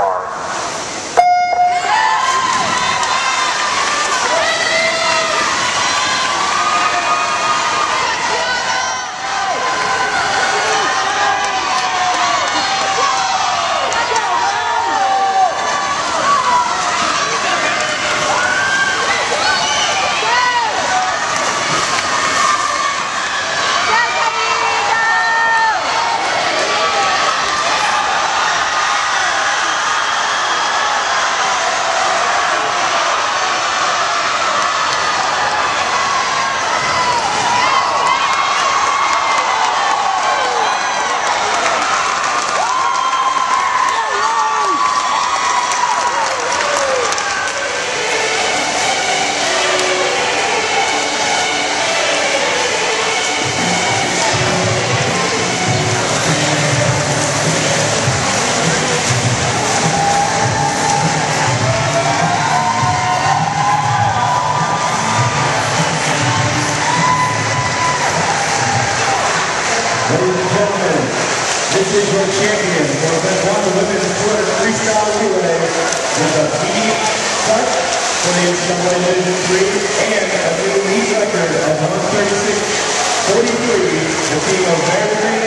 Mars. Ladies and gentlemen, this is your champion for the women's 200 freestyle relay with a deep cut for the NCAA Division 3 and a new meet record of 136.43, the team of Valerie.